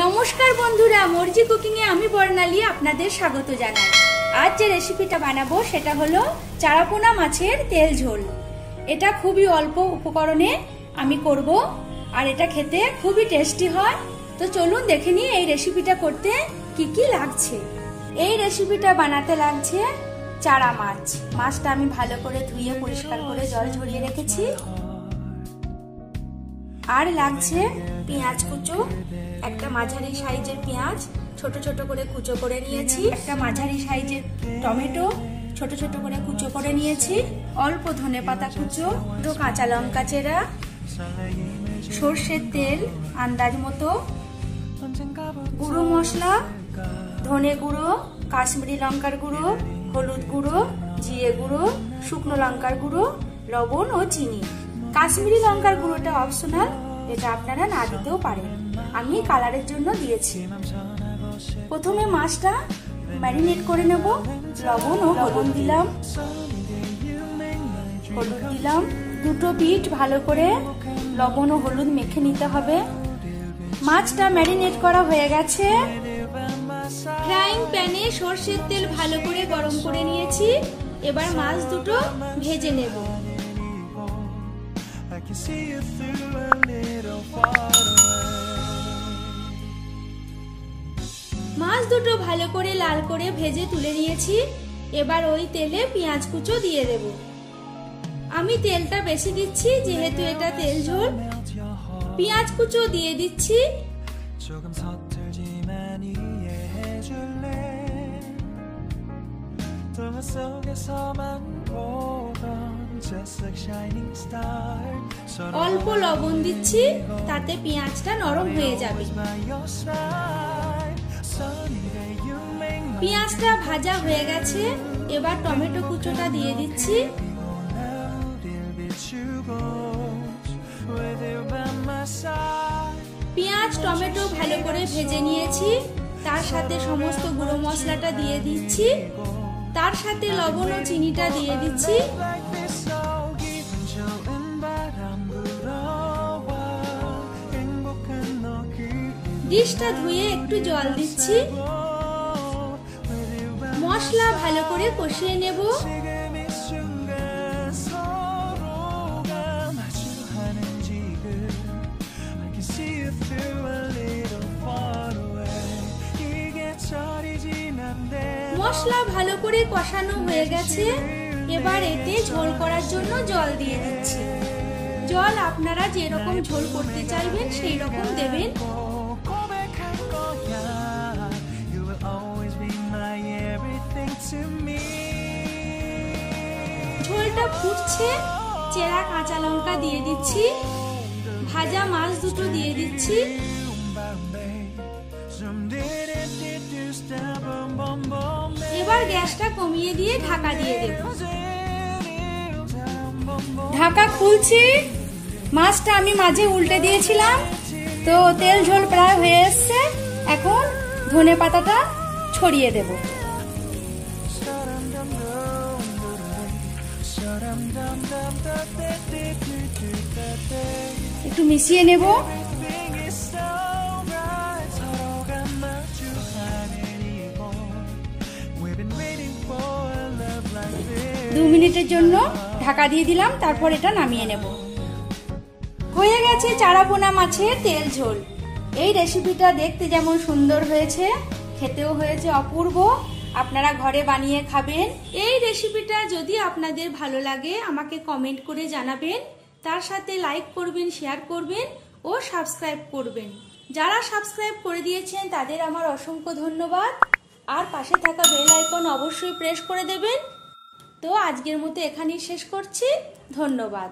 নমস্কার বন্ধুরা, মর্জি কুকিং এ আমি বর্ণালী আপনাদের স্বাগত জানাই। আজ যে রেসিপিটা বানাবো, সেটা হলো চারাপোনা মাছের তেল ঝোল। এটা খুবই অল্প উপকরণে আমি করব, আর এটা খেতে খুবই টেস্টি হয়। তো চলুন দেখে নিই এই রেসিপিটা করতে কি কি লাগছে। এই রেসিপিটা বানাতে লাগছে চারা মাছ। মাছটা আমি ভালো করে ধুয়ে পরিষ্কার করে জল ঝরিয়ে রেখেছি। আর লাগছে পেঁয়াজ কুচো, একটা মাঝারি সাইজের পেঁয়াজ, ছোট ছোট করে কুচো করে নিয়েছি। একটা মাঝারি সাইজের টমেটো, ছোট ছোট করে কুচো করে নিয়েছি। অল্প ধনে পাতা কুচো, দুটো কাঁচা লঙ্কা চেরা, সর্ষের তেল আন্দাজ মতো, গুঁড়ো মশলা, ধনে গুঁড়ো, কাশ্মীরি লঙ্কার গুঁড়ো, হলুদ গুঁড়ো, জিরে গুঁড়ো, শুকনো লঙ্কার গুঁড়ো, লবণ ও চিনি। কাশ্মীরি লঙ্কার গুঁড়োটা অপশনাল এটা আপনারা না দিতেও পারেন। আমি কালারের জন্য দিয়েছি। প্রথমে মাছটা ম্যারিনেট করে নেব, লবণ ও হলুদ দিলাম। হলুদ দিলাম। দুটো বিট ভালো করে লবণ ও হলুদ মেখে নিতে হবে। মাছটা ম্যারিনেট করা হয়ে গেছে। ফ্রাইং প্যানে সর্ষের তেল ভালো করে গরম করে নিয়েছি। এবার মাছ দুটো ভেজে নেব। মাছ দুটো ভালো করে লাল করে ভেজে তুলে নিয়েছি এবার ওই তেলে পেঁয়াজ কুচো দিয়ে দেব আমি তেলটা বেশি দিচ্ছি যেহেতু এটা তেল ঝোল পেঁয়াজ কুচো দিয়ে দিচ্ছি 조금 서툴지만 이해해줄래 동화 속에서만 보던 অল্প লবণ দিচ্ছি তাতে পেঁয়াজটা নরম হয়ে যাবে। পেঁয়াজটা ভাজা হয়ে গেছে এবার টমেটো কুচোটা দিয়ে দিচ্ছি। পেঁয়াজ টমেটো ভালো করে ভেজে নিয়েছি তার সাথে সমস্ত গুঁড়ো মশলাটা দিয়ে দিচ্ছি। তার সাথে লবণ ও চিনিটা দিয়ে দিচ্ছি। ডিশটা ধুয়ে একটু জল দিচ্ছি। মশলা ভালো করে কষিয়ে নেব। মশলা ভালো করে কষানো হয়ে গেছে। এবার এতে ঝোল করার জন্য জল দিয়ে দিচ্ছি। জল আপনারা যেরকম ঝোল করতে চাইবেন সেই রকম দেবেন। ঝোলটা ফুটছে, চেরা কাঁচা লঙ্কা দিয়ে দিচ্ছি, ভাজা মাছ দুটো দিয়ে দিচ্ছি। এবার গ্যাসটা কমিয়ে দিয়ে ঢাকা দিয়ে দেব। ঢাকা খুলছি। মাছটা আমি মাঝে উল্টে দিয়েছিলাম, তো তেল ঝোল প্রায় হয়ে এসছে। এখন ধনে পাতাটা ছড়িয়ে দেব। একটু মিশিয়ে নেব। দু মিনিটের জন্য ঢাকা দিয়ে দিলাম, তারপর এটা নামিয়ে নেব। হয়ে গেছে চারা চারাপোনা মাছের তেল ঝোল। এই রেসিপিটা দেখতে যেমন সুন্দর হয়েছে, খেতেও হয়েছে অপূর্ব। আপনারা ঘরে বানিয়ে খাবেন। এই রেসিপিটা যদি আপনাদের ভালো লাগে, আমাকে কমেন্ট করে জানাবেন। তার সাথে লাইক করবেন শেয়ার করবেন ও সাবস্ক্রাইব করবেন। যারা সাবস্ক্রাইব করে দিয়েছেন, তাদের আমার অসংখ্য ধন্যবাদ। আর পাশে থাকা বেল আইকন অবশ্যই প্রেস করে দেবেন। তো আজকের মতো এখানেই শেষ করছি। ধন্যবাদ।